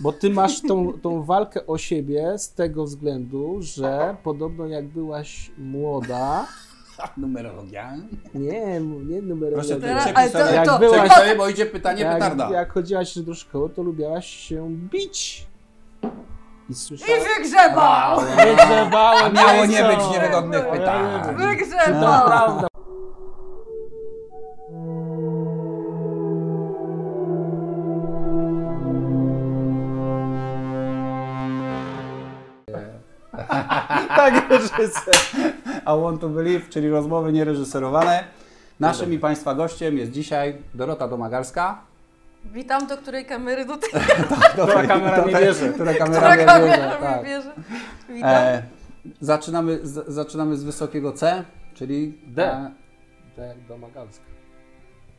Bo ty masz tą, tą walkę o siebie z tego względu, że podobno jak byłaś młoda, Numerologia. nie, nie numerologia. Proszę Teraz- ale to- Jak to- byłaś- sobie, bo idzie pytanie jak, petarda. jak chodziłaś do szkoły, to lubiałaś się bić. I I słyszałem... wygrzebał! Wygrzebałem A miało nie być niewygodnych pytań. Wygrzebał! Prawda. Tak, reżyser. I want to believe, czyli rozmowy niereżyserowane. Naszym i Państwa gościem jest dzisiaj Dorota Domagalska. Witam, do której kamery do tej, Która kamera nie bierze. Która kamera która nie kamera bierze, mi tak. bierze. Witam. E, zaczynamy, z, zaczynamy z wysokiego C, czyli D. Jak domagalska.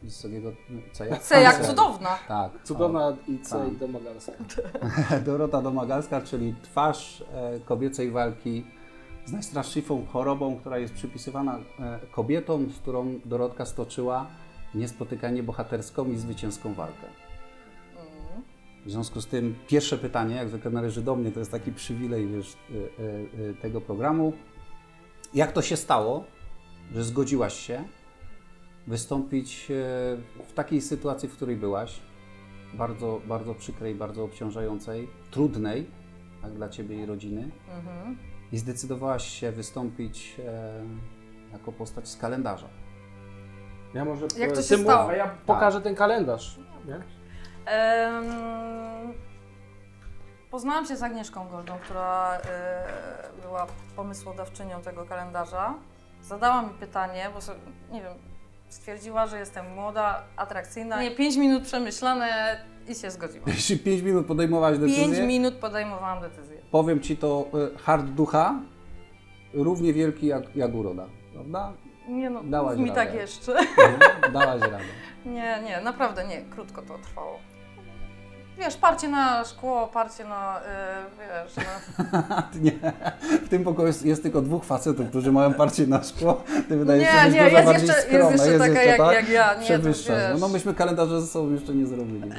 Z wysokiego C jak, C jak cudowna. Tak. Cudowna i C Tak. i domagalska. Dorota Domagalska, czyli twarz e, kobiecej walki z najstraszliwszą chorobą, która jest przypisywana e, kobietom, z którą Dorotka stoczyła niespotykanie bohaterską i zwycięską walkę. Mm. W związku z tym pierwsze pytanie, jak zwykle należy do mnie, to jest taki przywilej wiesz, y, tego programu. Jak to się stało, że zgodziłaś się wystąpić y, w takiej sytuacji, w której byłaś, bardzo, bardzo przykrej, bardzo obciążającej, trudnej, jak dla Ciebie i rodziny, Mhm. i zdecydowałaś się wystąpić e, jako postać z kalendarza. Ja może Jak to się stało? A ja pokażę ten kalendarz. Nie? Em, poznałam się z Agnieszką Goldą, która e, była pomysłodawczynią tego kalendarza. Zadała mi pytanie, bo sobie, nie wiem, stwierdziła, że jestem młoda, atrakcyjna. Nie, 5 minut przemyślane i się zgodziłam. Jeśli 5 minut podejmowałaś decyzję, 5 minut podejmowałam decyzję. powiem Ci to e, hard ducha, równie wielki jak, jak uroda, prawda? Nie no, Dałaś mi radę. tak jeszcze. Nie? Dałaś radę. Nie, nie, naprawdę nie, krótko to trwało. Wiesz, parcie na szkło, parcie na, y, wiesz, na... Nie. W tym pokoju jest, jest tylko dwóch facetów, którzy mają parcie na szkło. Ty wydajesz Nie, się nie, jest bardziej jeszcze- jest skromna. jeszcze taka jak- tak? jak ja, nie, to Przewyższasz. No, no myśmy kalendarze ze sobą jeszcze nie zrobili.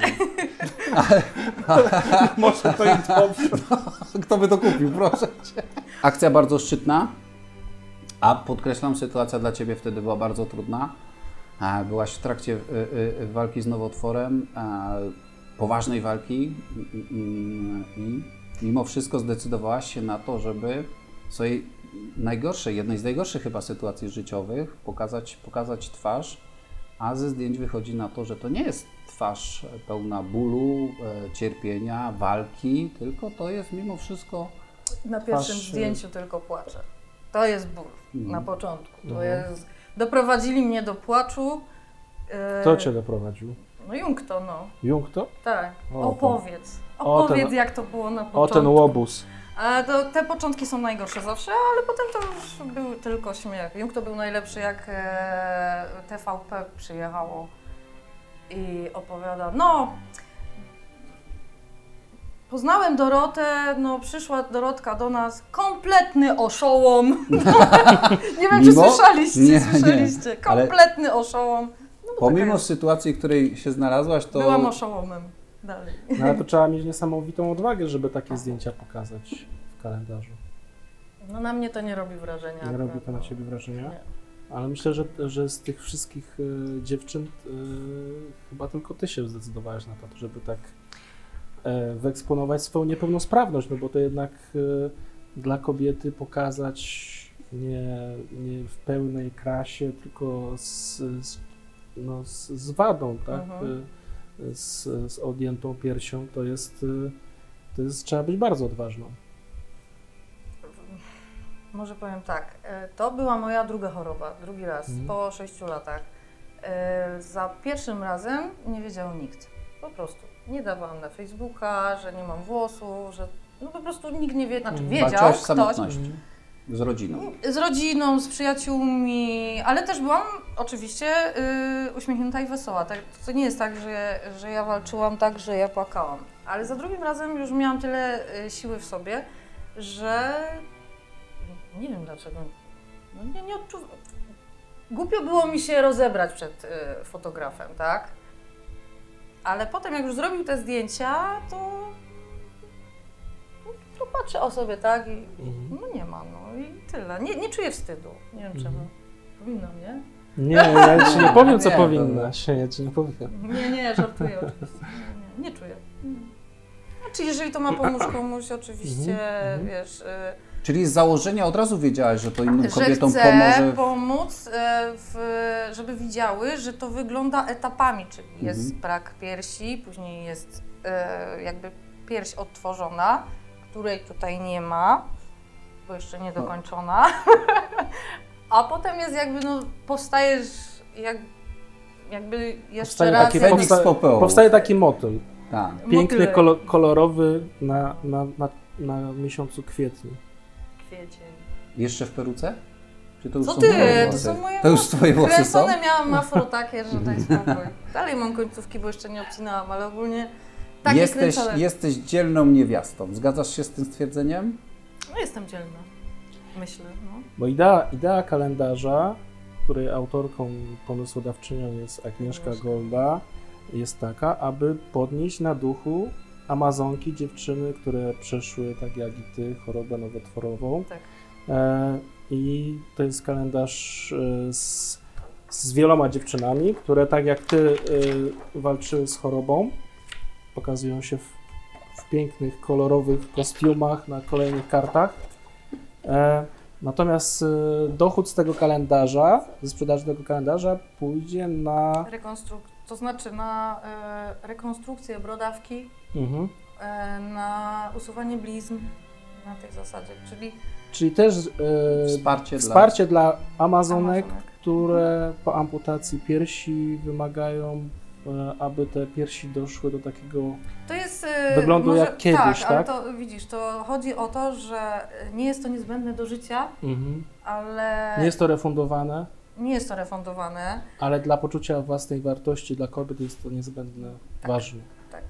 Może to i dobrze. Kto by to kupił, proszę Cię. Akcja bardzo szczytna, a podkreślam, sytuacja dla Ciebie wtedy była bardzo trudna. A, Byłaś w trakcie y, y, walki z nowotworem, poważnej walki i, mimo wszystko zdecydowałaś się na to, żeby w swojej najgorszej, jednej z najgorszych chyba sytuacji życiowych pokazać, pokazać twarz, a ze zdjęć wychodzi na to, że to nie jest twarz pełna bólu, e, cierpienia, walki, tylko to jest mimo wszystko Na pierwszym Twarz, y- zdjęciu tylko płaczę. To jest ból Mhm. na początku. To Mhm. jest... Doprowadzili mnie do płaczu. y, Kto cię doprowadził? No Jung to, no. Jung to? Tak. O, Opowiedz. O, ten- Opowiedz, jak to było na O, początku. ten łobuz. Ale to, te początki są najgorsze zawsze, ale potem to już był tylko śmiech. Jung to był najlepszy, jak e, TVP przyjechało i opowiada, no poznałem Dorotę, no przyszła Dorotka do nas, kompletny oszołom. nie wiem, czy Mimo- słyszeliście, Nie, nie, słyszeliście, ale- kompletny oszołom. Taka Pomimo jest. sytuacji, w której się znalazłaś, to Byłam oszołomem. Dalej. No ale to trzeba mieć niesamowitą odwagę, żeby takie zdjęcia pokazać w kalendarzu. No na mnie to nie robi wrażenia. Nie robi to na no. ciebie wrażenia? Nie. Ale myślę, że, że z tych wszystkich e, dziewczyn e, chyba tylko ty się zdecydowałeś na to, żeby tak e, wyeksponować swoją niepełnosprawność, no bo to jednak dla kobiety pokazać nie, nie w pełnej krasie, tylko z, z, no, z, z wadą, tak? Mhm. E, Z, z odjętą piersią, to jest, e, to jest, trzeba być bardzo odważną. Może powiem tak, e, to była moja druga choroba, drugi raz, Mhm. po sześciu latach. Za pierwszym razem nie wiedział nikt, po prostu. Nie dawałam na Facebooka, że nie mam włosów, że no po prostu nikt nie wie, znaczy Mhm. wiedział walczyłaś z ktoś. samotnością z rodziną. Z rodziną, z przyjaciółmi, ale też byłam oczywiście y, uśmiechnięta i wesoła. Tak, to nie jest tak, że, że ja walczyłam tak, że ja płakałam. Ale za drugim razem już miałam tyle y, siły w sobie, że nie wiem dlaczego. No nie, nie odczuwam. Głupio było mi się rozebrać przed y, fotografem, tak? Ale potem, jak już zrobił te zdjęcia, to patrzę o sobie, tak? I Mhm. no nie ma, no i tyle. Nie, nie czuję wstydu. Nie wiem czemu. Powinnam, nie? Nie, ja ci nie powiem, co Nie, powinnaś. Ja ci nie powiem. Nie, nie, żartuję oczywiście. Nie, nie, nie czuję. Znaczy, jeżeli to ma pomóc komuś, oczywiście, Mhm, mhm. wiesz, y, Czyli z założenia od razu wiedziałaś, że to innym że kobietom chcę pomoże. w- pomóc, e, w, żeby widziały, że to wygląda etapami, czyli jest Mhm. brak piersi, później jest e, jakby pierś odtworzona, której tutaj nie ma, bo jeszcze nie dokończona. A potem jest jakby, no, powstajesz jak, jakby jeszcze Powstaje raz... taki, powsta- z popiołu. powstaje taki motyl. Tak. Piękny, kolorowy na, na, na, na miesiącu kwietniu. Kwiecień. Jeszcze w peruce? Czy to już Co są ty? twoje To są moje To już twoje włosy są? Kręcone miałam afro takie, że daj spokój. Dalej mam końcówki, bo jeszcze nie obcinałam, ale ogólnie takie Jesteś, jesteś dzielną niewiastą. Zgadzasz się z tym stwierdzeniem? No jestem dzielna. Myślę, no. Bo idea, idea kalendarza, której autorką, pomysłodawczynią jest Agnieszka Agnieszka. Golda, jest taka, aby podnieść na duchu Amazonki, dziewczyny, które przeszły, tak jak i ty, chorobę nowotworową. Tak. E, I to jest kalendarz e, z, z wieloma dziewczynami, które tak jak ty e, walczyły z chorobą, pokazują się w, w pięknych, kolorowych kostiumach na kolejnych kartach. E, natomiast e, dochód z tego kalendarza, ze sprzedaży tego kalendarza pójdzie na... Rekonstruk- to znaczy na e, rekonstrukcję brodawki, Mhm. e, na usuwanie blizn na tej zasadzie, czyli Czyli też e, Wsparcie, wsparcie dla Amazonek, Amazonek. które po amputacji piersi wymagają, aby te piersi doszły do takiego. to jest... e, Wyglądu może, jak kiedyś, tak? ale tak? to widzisz, to chodzi o to, że nie jest to niezbędne do życia, ale Nie jest to refundowane, nie jest to refundowane. ale dla poczucia własnej wartości dla kobiet jest to niezbędne, Tak. ważne. Tak.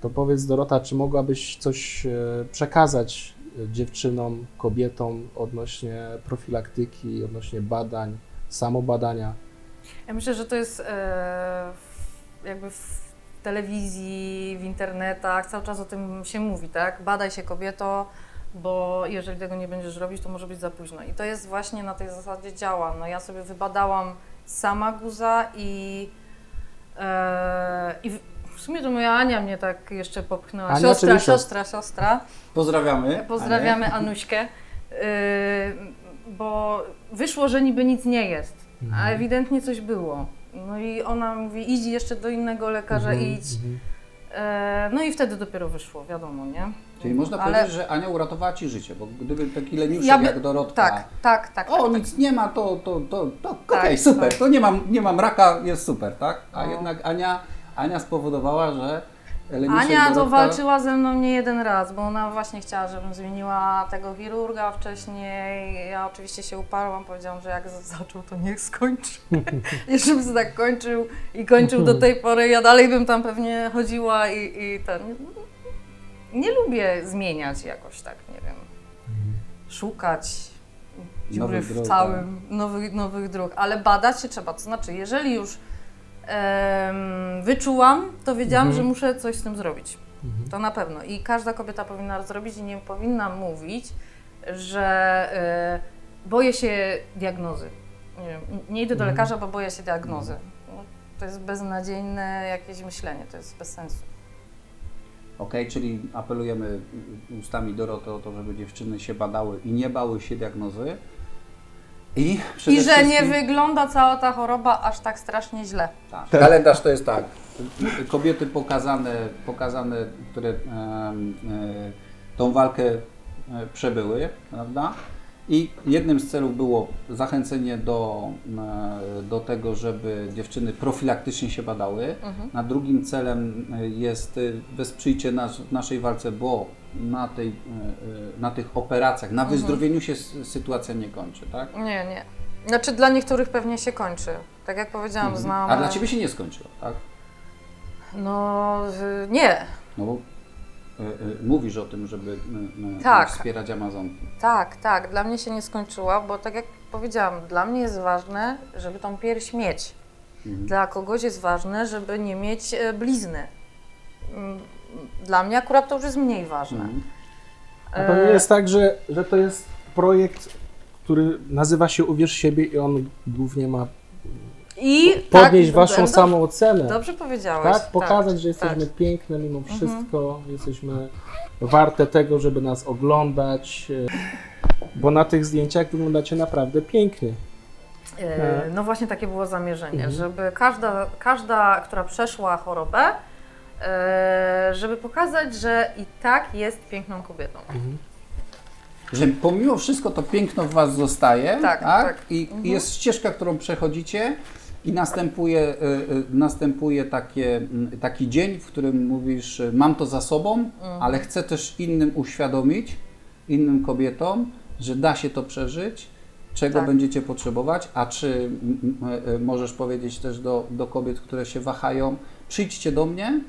To powiedz Dorota, czy mogłabyś coś e, przekazać e, dziewczynom, kobietom odnośnie profilaktyki, odnośnie badań, samobadania? Ja myślę, że to jest e, jakby w telewizji, w internetach, cały czas o tym się mówi, tak? Badaj się kobieto, bo jeżeli tego nie będziesz robić, to może być za późno. I to jest właśnie na tej zasadzie działa. No ja sobie wybadałam sama guza i, e, i w, w sumie to moja Ania mnie tak jeszcze popchnęła. Ania, siostra, siostra. siostra, siostra. Pozdrawiamy. Pozdrawiamy Anuśkę, yy, bo wyszło, że niby nic nie jest, a ewidentnie coś było. No i ona mówi, idź jeszcze do innego lekarza, Mhm, idź. mhm. E, no i wtedy dopiero wyszło, wiadomo, nie? Czyli można Ale- powiedzieć, że Ania uratowała Ci życie, bo gdyby taki leniuszek Ja by- jak Dorotka, Tak, tak, tak. o tak, nic nie ma, to, to, to, to Tak, okej, super, tak. to nie mam, nie mam raka, jest super, tak? A No. jednak Ania, Ania spowodowała, że Ania to walczyła ze mną nie jeden raz, bo ona właśnie chciała, żebym zmieniła tego chirurga wcześniej. Ja oczywiście się uparłam, powiedziałam, że jak zaczął, to niech skończy. I żeby się tak kończył i kończył do tej pory, ja dalej bym tam pewnie chodziła i, i ten... Nie lubię zmieniać jakoś tak, nie wiem, szukać dziury w całym, nowych, nowych dróg, ale badać się trzeba. To znaczy, jeżeli już em, wyczułam, to wiedziałam, Mhm. że muszę coś z tym zrobić. Mhm. To na pewno. I każda kobieta powinna zrobić i nie powinna mówić, że e, boję się diagnozy. Nie, wiem, nie idę do Mhm. lekarza, bo boję się diagnozy. No, to jest beznadziejne jakieś myślenie, to jest bez sensu. Okej, czyli apelujemy ustami Doroty o to, żeby dziewczyny się badały i nie bały się diagnozy. I, I że nie wygląda cała ta choroba aż tak strasznie źle. Tak. Kalendarz to jest tak. Kobiety pokazane, pokazane które em, e, tą walkę e, przebyły, prawda? I jednym z celów było zachęcenie do, e, do tego, żeby dziewczyny profilaktycznie się badały. Mhm. A drugim celem e, jest e, wesprzyjcie nas w naszej walce, bo na, tej, na tych operacjach, na Mhm. wyzdrowieniu się s- sytuacja nie kończy, tak? Nie, nie. Znaczy dla niektórych pewnie się kończy. Tak jak powiedziałam, Mhm. znam... A dla Ciebie się nie skończyło, tak? No nie, No bo mówisz o tym, żeby Tak. wspierać Amazonki. Tak, tak, dla mnie się nie skończyła, bo tak jak powiedziałam, dla mnie jest ważne, żeby tą pierś mieć. Mhm. Dla kogoś jest ważne, żeby nie mieć e, blizny. Mm, Dla mnie akurat to już jest mniej ważne. Mhm. A to nie jest tak, że, że to jest projekt, który nazywa się Uwierz siebie i on głównie ma I podnieść tak, waszą dobrze- samą ocenę. Dobrze powiedziałeś. Tak, pokazać, że jesteśmy tak. piękne mimo wszystko, jesteśmy warte tego, żeby nas oglądać, e, bo na tych zdjęciach wyglądacie naprawdę pięknie. E, No właśnie takie było zamierzenie, Mhm. żeby każda, każda, która przeszła chorobę, e, żeby pokazać, że i tak jest piękną kobietą. Że pomimo wszystko to piękno w Was zostaje, Tak, tak. I, i jest ścieżka, którą przechodzicie i następuje, y, y, następuje takie, taki dzień, w którym mówisz, y, mam to za sobą, Mhm. ale chcę też innym uświadomić, innym kobietom, że da się to przeżyć, czego Tak. będziecie potrzebować, a czy możesz powiedzieć też do, do kobiet, które się wahają, przyjdźcie do mnie,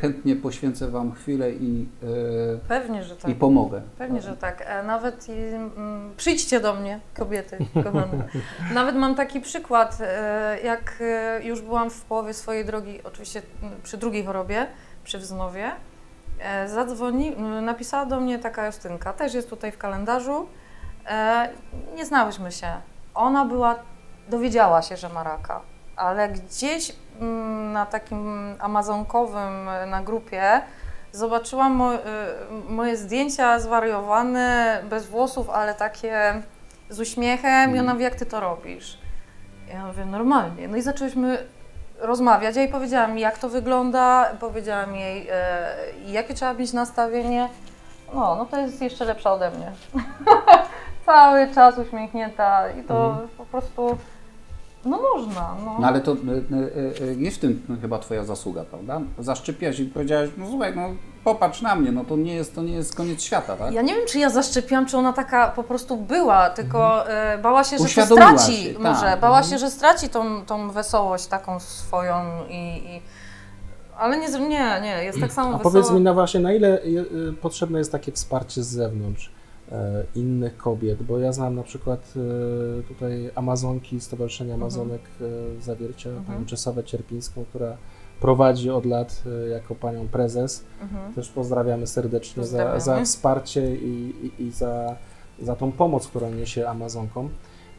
chętnie poświęcę Wam chwilę i, y, Pewnie, że tak. i pomogę. Pewnie, że tak. E, Nawet mm, przyjdźcie do mnie, kobiety, kochane. Nawet mam taki przykład, e, jak e, już byłam w połowie swojej drogi, oczywiście m, przy drugiej chorobie, przy wznowie, e, zadzwoni, napisała do mnie taka Justynka, też jest tutaj w kalendarzu. E, Nie znałyśmy się. Ona była, dowiedziała się, że ma raka, ale gdzieś mm, na takim amazonkowym, e, na grupie, zobaczyłam mo, y, moje zdjęcia zwariowane, bez włosów, ale takie z uśmiechem i ona mówi, jak ty to robisz? Ja mówię, normalnie. No i zaczęłyśmy rozmawiać. Ja jej powiedziałam, jak to wygląda, powiedziałam jej, e, jakie trzeba mieć nastawienie. No, no to jest jeszcze lepsza ode mnie. Cały czas uśmiechnięta i to po prostu, no można. No. No ale to y, y, y, jest w tym chyba Twoja zasługa, prawda? Zaszczepiłaś i powiedziałaś, no słuchaj, no popatrz na mnie, no to nie jest, to nie jest koniec świata, tak? Ja nie wiem, czy ja zaszczepiłam, czy ona taka po prostu była, tylko e, bała się, że to Uświadomiła straci, się, tak. może, bała się, że straci tą, tą wesołość taką swoją i... i ale nie, nie, nie, jest tak samo A wesoła. powiedz mi na właśnie, na ile y, y, potrzebne jest takie wsparcie z zewnątrz innych kobiet, bo ja znam na przykład e, tutaj Amazonki, Stowarzyszenie Mhm. Amazonek e, Zawiercia, panią Czesawę Cierpińską, która prowadzi od lat e, jako panią prezes. Mhm. Też pozdrawiamy serdecznie za, Pozdrawiamy. za wsparcie i, i, i za, za tą pomoc, którą niesie Amazonkom.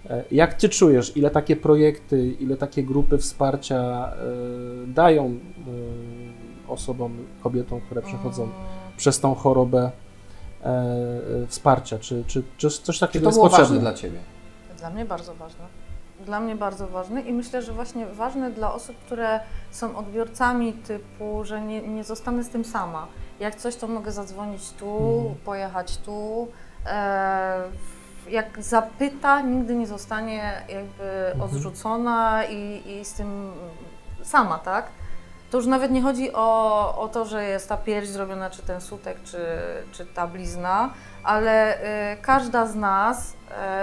E, Jak Ty czujesz, ile takie projekty, ile takie grupy wsparcia e, dają e, osobom, kobietom, które przechodzą Mm. przez tą chorobę e, e, wsparcia? Czy, czy, czy coś Czy takiego to jest potrzebne? dla Ciebie? Dla mnie bardzo ważne. Dla mnie bardzo ważne i myślę, że właśnie ważne dla osób, które są odbiorcami typu, że nie, nie zostanę z tym sama. Jak coś, to mogę zadzwonić tu, Mhm. pojechać tu. E, jak zapyta, nigdy nie zostanie jakby odrzucona i, i z tym sama, tak? To już nawet nie chodzi o, o to, że jest ta pierś zrobiona, czy ten sutek, czy, czy ta blizna, ale y, każda z nas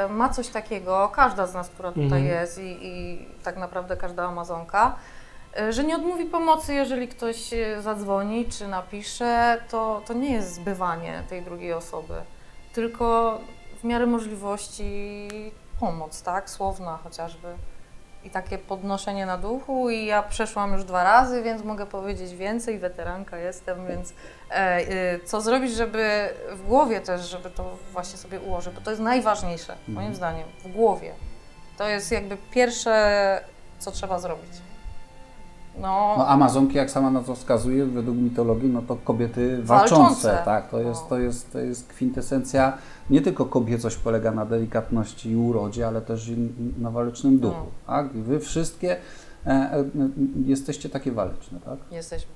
y, ma coś takiego, każda z nas, która tutaj Mhm. jest i, i tak naprawdę każda Amazonka, y, że nie odmówi pomocy, jeżeli ktoś y, zadzwoni czy napisze, to, to nie jest zbywanie tej drugiej osoby, tylko w miarę możliwości pomoc, tak, słowna chociażby. I takie podnoszenie na duchu i ja przeszłam już dwa razy, więc mogę powiedzieć więcej, weteranka jestem, więc e, e, co zrobić, żeby w głowie też, żeby to właśnie sobie ułożyć, bo to jest najważniejsze, moim zdaniem, w głowie. To jest jakby pierwsze, co trzeba zrobić. No, No Amazonki, jak sama na to wskazuje, według mitologii, no to kobiety walczące, Walczące. tak, to jest, No. to, jest, to jest kwintesencja, nie tylko kobiecość polega na delikatności i urodzie, ale też na walecznym duchu, No. tak, i wy wszystkie e, e, jesteście takie waleczne, tak. jesteśmy.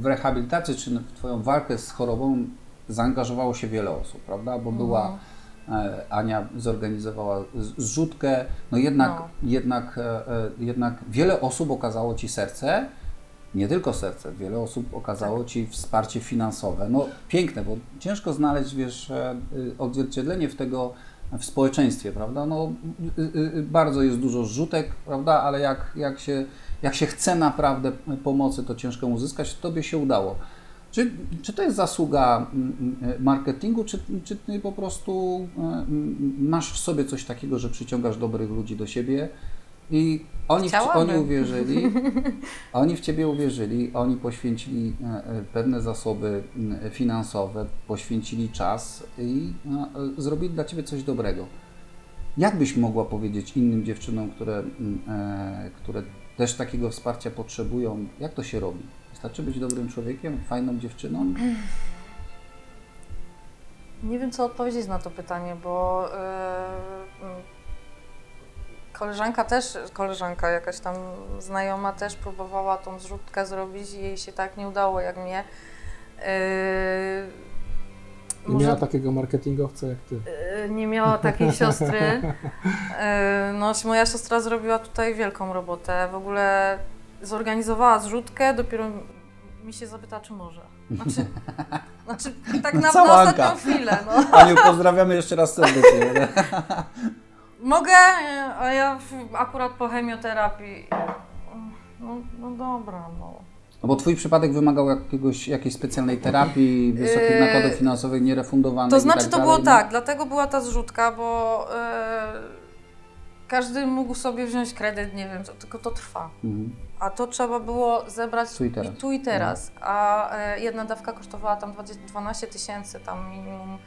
W rehabilitacji, czy w Twoją walkę z chorobą zaangażowało się wiele osób, prawda, bo była e, Ania zorganizowała zrzutkę, no jednak, No. jednak, e, e, jednak wiele osób okazało Ci serce, nie tylko serce, wiele osób okazało Tak. Ci wsparcie finansowe. No piękne, bo ciężko znaleźć, wiesz, e, odzwierciedlenie w tego w społeczeństwie, prawda? No, y, y, y, bardzo jest dużo zrzutek, prawda? Ale jak, jak, się, jak się chce naprawdę pomocy, to ciężko uzyskać. Tobie się udało. Czy, czy to jest zasługa mm, mm, marketingu, czy, czy ty po prostu mm, masz w sobie coś takiego, że przyciągasz dobrych ludzi do siebie I oni w, oni uwierzyli, oni w ciebie uwierzyli, oni poświęcili e, e, pewne zasoby finansowe, poświęcili czas i e, e, zrobili dla ciebie coś dobrego. Jak byś mogła powiedzieć innym dziewczynom, które, e, które też takiego wsparcia potrzebują, jak to się robi? Wystarczy być dobrym człowiekiem, fajną dziewczyną? Nie wiem, co odpowiedzieć na to pytanie, bo yy, koleżanka też, koleżanka jakaś tam znajoma też próbowała tą zrzutkę zrobić i jej się tak nie udało jak mnie. Yy, Nie miała takiego marketingowca jak ty. yy, nie miała takiej siostry. No, moja siostra zrobiła tutaj wielką robotę. W ogóle zorganizowała zrzutkę, dopiero mi się zapytała, czy może. Znaczy, znaczy tak na, na ostatnią Anka. chwilę. No. Aniu, pozdrawiamy jeszcze raz serdecznie. Mogę, a ja akurat po chemioterapii. No, no dobra, no. No bo twój przypadek wymagał jakiegoś, jakiejś specjalnej terapii, wysokich Yy, nakładów finansowych nierefundowanych To znaczy, tak to dalej, było no. tak, dlatego była ta zrzutka, bo e, każdy mógł sobie wziąć kredyt, nie wiem, tylko to trwa. Mhm. A to trzeba było zebrać Tu i teraz. tu i teraz. A e, jedna dawka kosztowała tam 20 12 tysięcy, tam minimum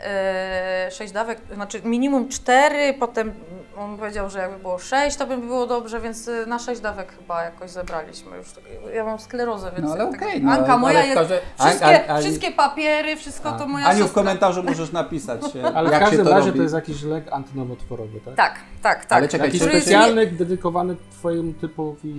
e, 6 dawek, znaczy minimum 4, potem on powiedział, że jakby było 6, to by było dobrze, więc e, na 6 dawek chyba jakoś zebraliśmy już. Ja mam sklerozę, więc No ale tego- okej, no, Anka, moja w jest, An- wszystkie, An- wszystkie papiery, wszystko to moja Aniu, w siostra. komentarzu możesz napisać, e, Ale w jak się każdym to razie robi. to jest jakiś lek antynowotworowy, tak? Tak, tak, tak. Ale czekaj, Który jest specjalny, dedykowany twojemu typowi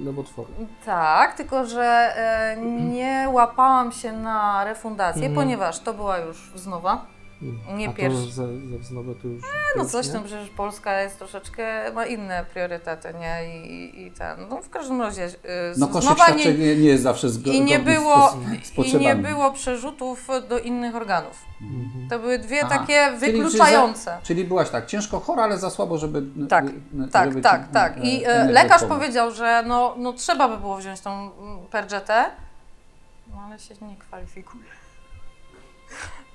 nowotworu. Tak, tylko że e, nie łapałam się na refundację, Mhm. ponieważ to była już wznowa. Mm. Nie pierwszy. ze, ze wznowy to już... to No coś nie? tam, przecież Polska jest troszeczkę, ma inne priorytety, nie? I, i ten, no w każdym razie e, No koszyk nie, nie, jest zawsze zgodny i nie z, było, z, z i nie było przerzutów do innych organów. Mhm. To były dwie Aha. takie Czyli- czyli wykluczające. Czyli byłaś tak, ciężko chora, ale za słabo, żeby... Tak, żeby Tak, ci, tak, tak. I e, lekarz pomóc. powiedział, że no, no trzeba by było wziąć tą mm, perjetę, no ale się nie kwalifikuje.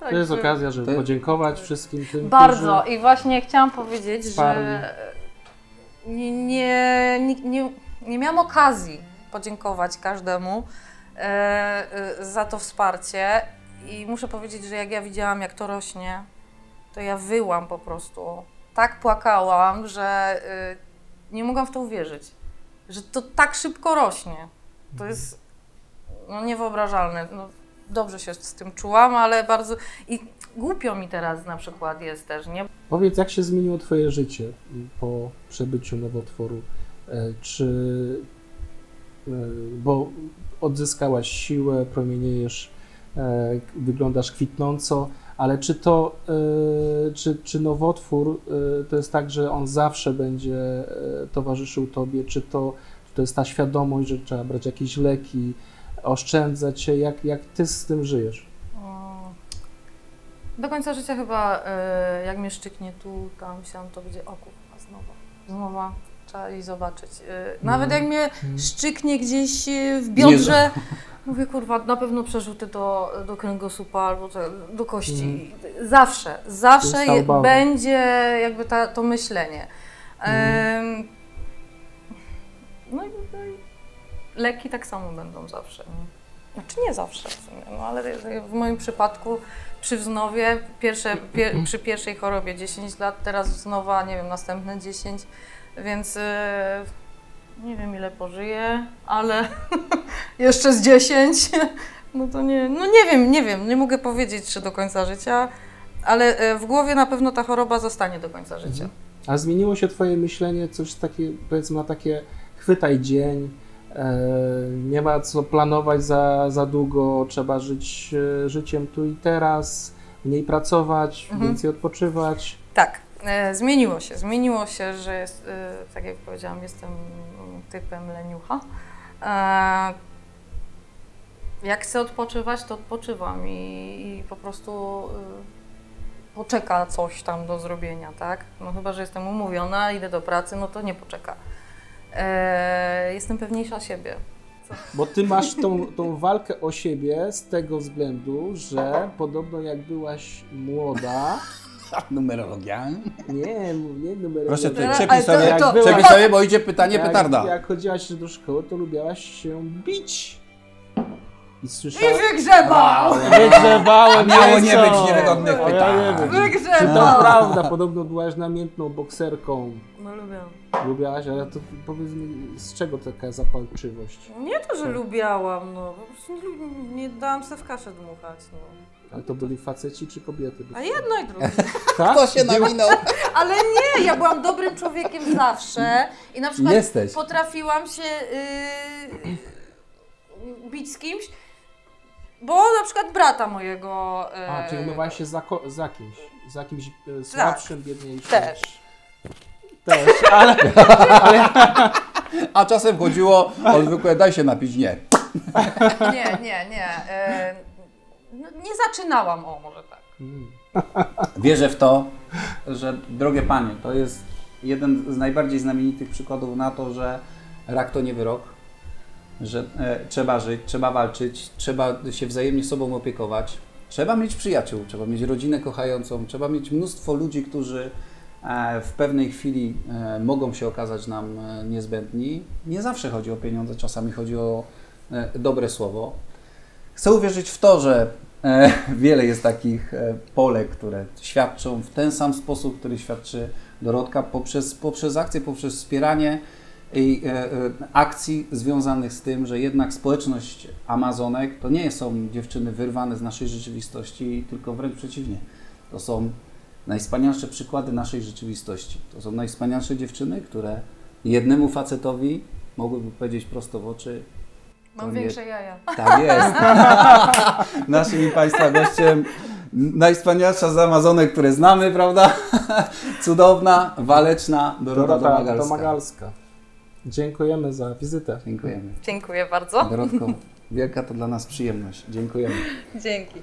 To jest Także- okazja, żeby To- podziękować wszystkim tym, Bardzo którzy... i właśnie chciałam powiedzieć, wsparli. że nie, nie, nie, nie, nie miałam okazji podziękować każdemu e, e, za to wsparcie i muszę powiedzieć, że jak ja widziałam jak to rośnie, to ja wyłam po prostu. Tak płakałam, że e, nie mogłam w to uwierzyć, że to tak szybko rośnie. To jest no, niewyobrażalne. No, dobrze się z tym czułam, ale bardzo... I głupio mi teraz na przykład jest też, nie? Powiedz, jak się zmieniło Twoje życie po przebyciu nowotworu? E, Czy, e, bo odzyskałaś siłę, promieniejesz, e, wyglądasz kwitnąco, ale czy to, czy, czy nowotwór to jest tak, że on zawsze będzie towarzyszył Tobie, czy to, czy to jest ta świadomość, że trzeba brać jakieś leki, oszczędzać się, jak, jak Ty z tym żyjesz? Do końca życia chyba, e, jak mnie szczyknie tu, tam, siam, to będzie oku, a znowu, znowu trzeba i zobaczyć. E, Nawet jak mnie szczyknie gdzieś e, w biodrze, mówię, kurwa, na pewno przerzuty do, do kręgosłupa albo do kości. Zawsze, zawsze je, obawa. będzie jakby ta, to myślenie. No, no i leki tak samo będą zawsze. Nie? Znaczy nie zawsze w sumie, no ale w moim przypadku przy wznowie, pierwsze, pier, przy pierwszej chorobie 10 lat, teraz wznowa, nie wiem, następne 10, więc e, nie wiem ile pożyję, ale jeszcze z 10, no to nie, no nie wiem, nie wiem, nie mogę powiedzieć czy do końca życia, ale e, w głowie na pewno ta choroba zostanie do końca życia. A zmieniło się Twoje myślenie, coś takie, powiedzmy, na takie chwytaj dzień, nie ma co planować za, za długo, trzeba żyć e, życiem tu i teraz, mniej pracować, Mhm. więcej odpoczywać. Tak, e, zmieniło się. Zmieniło się, że jest, e, tak jak powiedziałam, jestem typem leniucha. E, jak chcę odpoczywać, to odpoczywam i, i po prostu e, poczeka coś tam do zrobienia, tak? No chyba, że jestem umówiona, idę do pracy, no to nie poczeka. E, jestem pewniejsza siebie. Bo Ty masz tą, tą walkę o siebie z tego względu, że podobno jak byłaś młoda, Numerologia. Nie, nie numer Proszę Ale przepisz to- sobie, to- przepisz sobie, bo idzie pytanie jak, petarda. Jak chodziłaś do szkoły, to lubiłaś się bić. I I słyszałem... wygrzebał! Wygrzewałem Miało nie być niewygodnych ja pytań. nie wiem. Czy to Wygrzebał! prawda? Podobno byłaś namiętną bokserką. No lubię. Lubiłaś, ale to powiedz mi, z czego taka zapalczywość? Nie to, że lubiałam, no. Po prostu nie, nie dałam sobie w kaszę dmuchać, no. Ale to byli faceci czy kobiety? A jedno i drugie. Tak? Kto się nawinął? Ale nie, ja byłam dobrym człowiekiem zawsze i na przykład Jesteś. potrafiłam się yy, bić z kimś, bo na przykład brata mojego... Yy, A, czyli umywałaś się za, za kimś. Za kimś e, słabszym, biedniejszym. Też. Też, ale... A czasem chodziło o zwykłe daj się napić. Nie. Nie, nie, nie. Yy, no, nie zaczynałam, o może tak. Mm. Wierzę w to, że drogie panie, to jest jeden z najbardziej znamienitych przykładów na to, że rak to nie wyrok, że e, trzeba żyć, trzeba walczyć, trzeba się wzajemnie sobą opiekować, trzeba mieć przyjaciół, trzeba mieć rodzinę kochającą, trzeba mieć mnóstwo ludzi, którzy e, w pewnej chwili e, mogą się okazać nam e, niezbędni. Nie zawsze chodzi o pieniądze, czasami chodzi o e, dobre słowo. Chcę uwierzyć w to, że e, wiele jest takich Polek, które świadczą w ten sam sposób, który świadczy Dorotka, poprzez, poprzez akcje, poprzez wspieranie i, e, e, akcji związanych z tym, że jednak społeczność Amazonek to nie są dziewczyny wyrwane z naszej rzeczywistości, tylko wręcz przeciwnie. To są najwspanialsze przykłady naszej rzeczywistości. To są najwspanialsze dziewczyny, które jednemu facetowi mogłyby powiedzieć prosto w oczy, Mam nie- większe jaja. tak jest. Naszym i Państwa gościem najwspanialsza z Amazonek, które znamy, prawda? Cudowna, waleczna Dorota, Dorota Domagalska. Domagalska. Dziękujemy za wizytę. Dziękujemy. Dziękuję bardzo. Dorotko, wielka to dla nas przyjemność. Dziękujemy. Dzięki.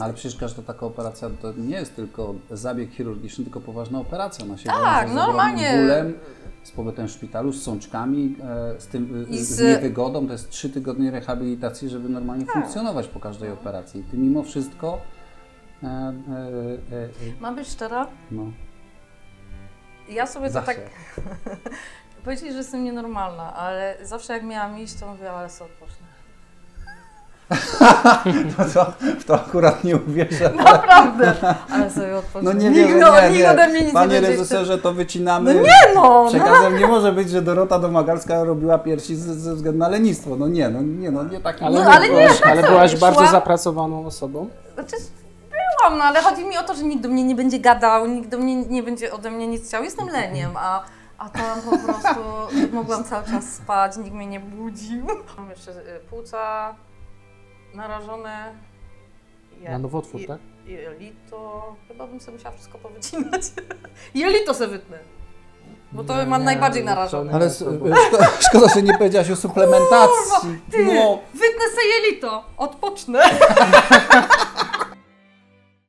Ale przecież każda taka operacja to nie jest tylko zabieg chirurgiczny, tylko poważna operacja. Ona się Tak, wiąże z normalnie. bólem, z pobytem w szpitalu, z sączkami, e, z, tym, e, I z, z- niewygodą. To jest trzy tygodnie rehabilitacji, żeby normalnie Tak. funkcjonować po każdej operacji. Ty mimo wszystko e, e, e, e, Mam być szczera? no, Ja sobie to zawsze. tak powiedzieć, że jestem nienormalna, ale zawsze jak miałam iść, to mówiłam, ale sobie odpocznę. No to, w to akurat nie uwierzę. Naprawdę! Ale sobie odpocznę. No nie nikt, wiem, no, nie, nikt ode mnie nic Panie nie reżyserze, to wycinamy. No nie no! Przekazem nie może być, że Dorota Domagalska robiła piersi ze, ze względu na lenistwo. No nie, no nie, no nie tak. Ale, No, nie, ale nie, byłaś, tak ale byłaś szła. bardzo zapracowaną osobą. Znaczy, no ale chodzi mi o to, że nikt do mnie nie będzie gadał, nikt do mnie nie będzie ode mnie nic chciał. Jestem leniem, a, a tam po prostu mogłam cały czas spać, nikt mnie nie budził. Mam jeszcze y, płuca narażone. Je- Na nowotwór, je- tak? Jelito. Chyba bym sobie musiała wszystko powycinać. Jelito se wytnę. Bo to Nie, mam nie, najbardziej narażone. Ale szkoda, że nie powiedziałaś o suplementacji. Ty, No, wytnę se jelito, odpocznę.